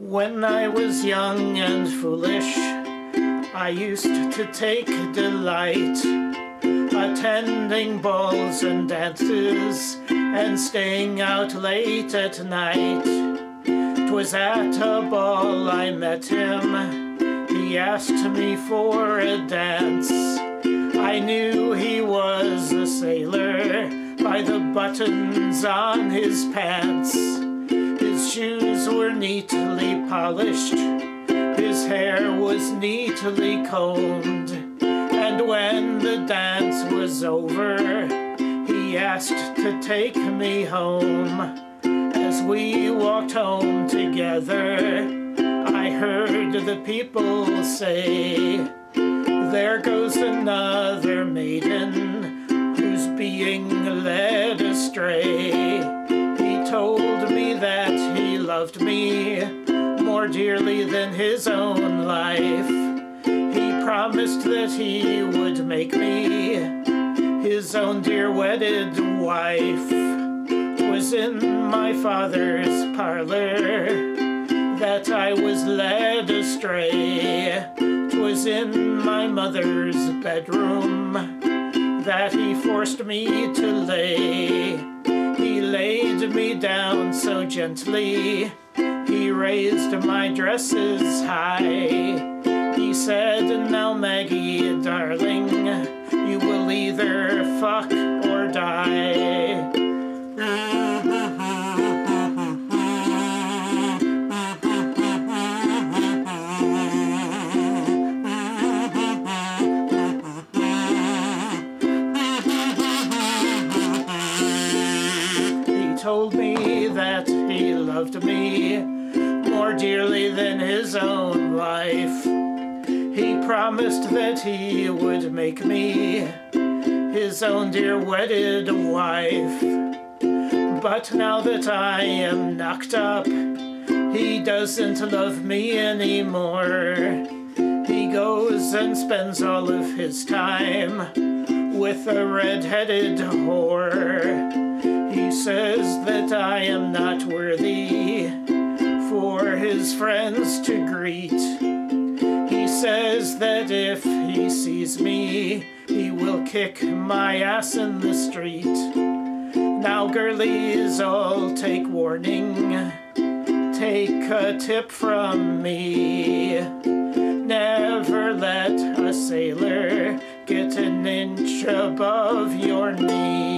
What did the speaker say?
When I was young and foolish, I used to take delight attending balls and dances and staying out late at night. 'Twas at a ball I met him. He asked me for a dance. I knew he was a sailor by the buttons on his pants. Were neatly polished, his hair was neatly combed, and when the dance was over, he asked to take me home. As we walked home together, I heard the people say, There goes another maiden who's being led astray. Loved me more dearly than his own life. He promised that he would make me his own dear wedded wife. 'Twas in my father's parlor that I was led astray. astray. 'Twas in my mother's bedroom that he forced me to lay. Laid me down so gently, he raised my dresses high. He said, Now, Maggie, darling, you will either fuck or die. Told me that he loved me more dearly than his own life. He promised that he would make me his own dear wedded wife. But now that I am knocked up, he doesn't love me anymore. He goes and spends all of his time with a red-headed whore. Says that I am not worthy for his friends to greet. He says that if he sees me, he will kick my ass in the street. Now, girlies, all take warning. Take a tip from me. Never let a sailor get an inch above your knee.